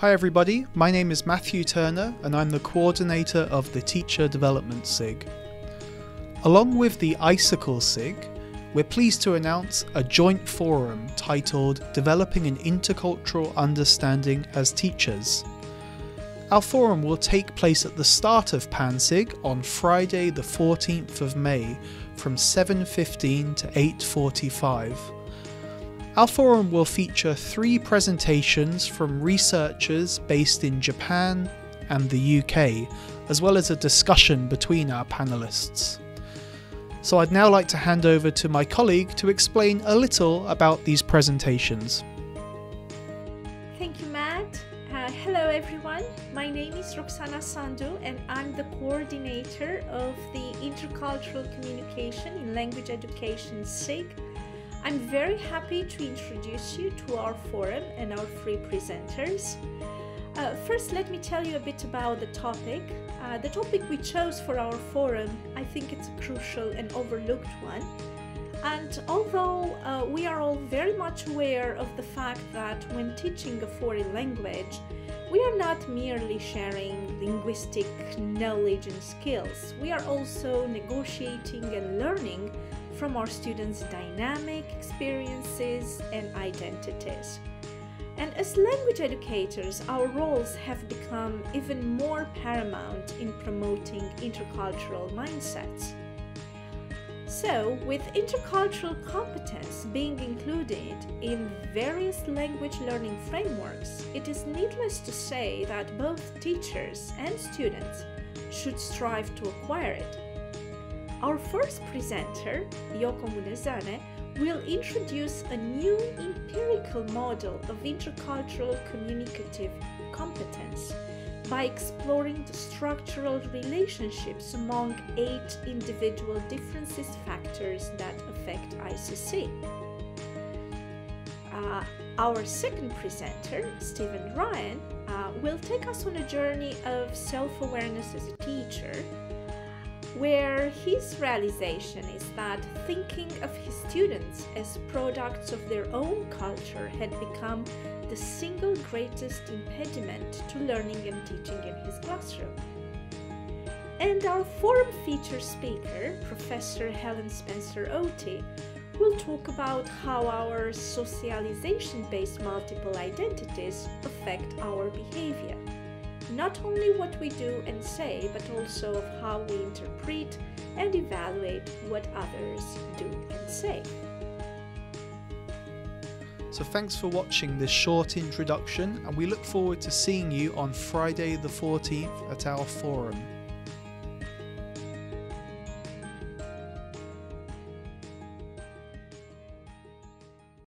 Hi, everybody. My name is Matthew Turner, and I'm the coordinator of the Teacher Development SIG. Along with the ICLE SIG, we're pleased to announce a joint forum titled Developing an Intercultural Understanding as Teachers. Our forum will take place at the start of PanSIG on Friday the 14th of May from 7:15 to 8:45. Our forum will feature three presentations from researchers based in Japan and the UK, as well as a discussion between our panelists. So I'd now like to hand over to my colleague to explain a little about these presentations. Thank you, Matt. Uh, hello, everyone. My name is Roxana Sandu, and I'm the coordinator of the Intercultural Communication in Language Education SIG I'm very happy to introduce you to our forum and our three presenters. Uh, first, let me tell you a bit about the topic. Uh, the topic we chose for our forum, I think it's a crucial and overlooked one. And although uh, we are all very much aware of the fact that when teaching a foreign language, we are not merely sharing linguistic knowledge and skills, we are also negotiating and learning from our students' dynamic experiences and identities. And as language educators, our roles have become even more paramount in promoting intercultural mindsets. So, with intercultural competence being included in various language learning frameworks, it is needless to say that both teachers and students should strive to acquire it. Our first presenter, Yoko Munezane, will introduce a new empirical model of intercultural communicative competence by exploring the structural relationships among eight individual differences factors that affect ICC. Uh, our second presenter, Stephen Ryan, uh, will take us on a journey of self awareness as a teacher where his realization is that thinking of his students as products of their own culture had become the single greatest impediment to learning and teaching in his classroom. And our forum feature speaker, Professor Helen Spencer Oatey, will talk about how our socialization based multiple identities affect our behavior not only what we do and say, but also of how we interpret and evaluate what others do and say. So, thanks for watching this short introduction, and we look forward to seeing you on Friday the 14th at our forum.